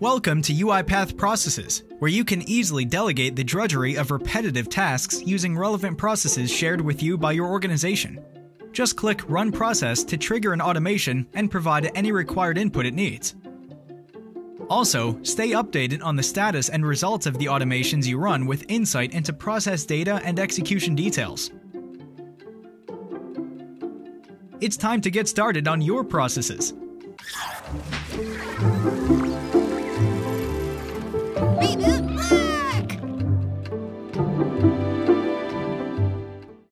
Welcome to UiPath Processes, where you can easily delegate the drudgery of repetitive tasks using relevant processes shared with you by your organization. Just click Run Process to trigger an automation and provide any required input it needs. Also, stay updated on the status and results of the automations you run with insight into process data and execution details. It's time to get started on your processes.